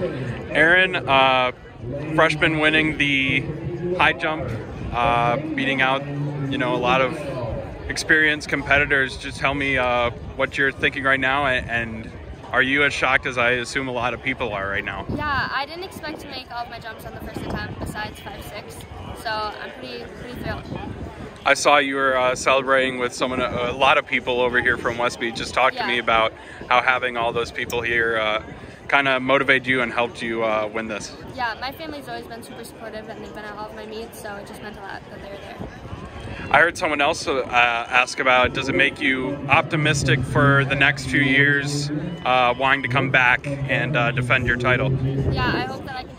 Erin, uh, freshman winning the high jump, uh, beating out, you know, a lot of experienced competitors. Just tell me uh, what you're thinking right now, and are you as shocked as I assume a lot of people are right now? Yeah, I didn't expect to make all of my jumps on the first attempt besides 5-6, so I'm pretty, pretty thrilled. I saw you were uh, celebrating with someone, a lot of people over here from Westby. Just talk yeah. to me about how having all those people here uh, kind of motivated you and helped you uh, win this. Yeah, my family's always been super supportive and they've been at all of my meets, so it just meant a lot that they were there. I heard someone else uh, ask about does it make you optimistic for the next few years, uh, wanting to come back and uh, defend your title? Yeah, I hope that I can